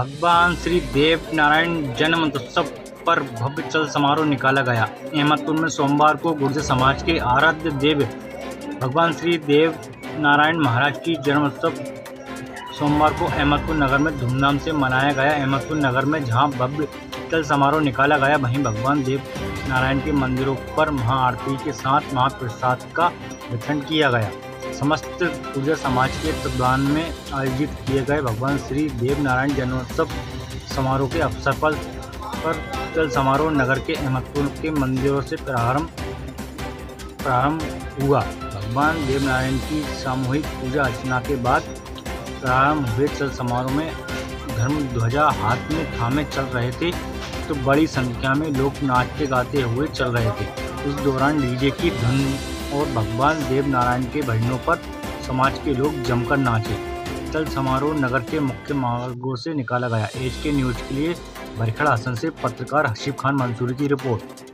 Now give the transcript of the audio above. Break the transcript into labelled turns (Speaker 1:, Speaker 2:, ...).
Speaker 1: भगवान श्री देव नारायण जन्म उत्सव पर भव्य चल समारोह निकाला गया। अहमदपुर में सोमवार को गुर्जर समाज के आराध्य देव भगवान श्री देव नारायण महाराज की जन्मोत्सव सोमवार को अहमदपुर नगर में धूमधाम से मनाया गया। अहमदपुर नगर में जहाँ भव्य चल समारोह निकाला गया, वहीं भगवान देव नारायण के मंदिरों पर महाआरती के साथ महाप्रसाद का वितरण किया गया। समस्त पूजा समाज के तत्वान में आयोजित किए गए भगवान श्री देव नारायण जन्मोत्सव समारोह के अवसर पर पर चल समारोह नगर के अहमदपुर के मंदिरों से प्रारंभ प्रारंभ हुआ। भगवान देव नारायण की सामूहिक पूजा अर्चना के बाद प्रारंभ हुए। चल समारोह में धर्म ध्वजा हाथ में थामे चल रहे थे तो बड़ी संख्या में लोग नाचते गाते हुए चल रहे थे। इस दौरान डीजे की धुन और भगवान देव नारायण के भजनों पर समाज के लोग जमकर नाचे। चल समारोह नगर के मुख्य मार्गों से निकाला गया। एच के न्यूज़ के लिए भरखड़ हसन से पत्रकार हशीब खान मंसूरी की रिपोर्ट।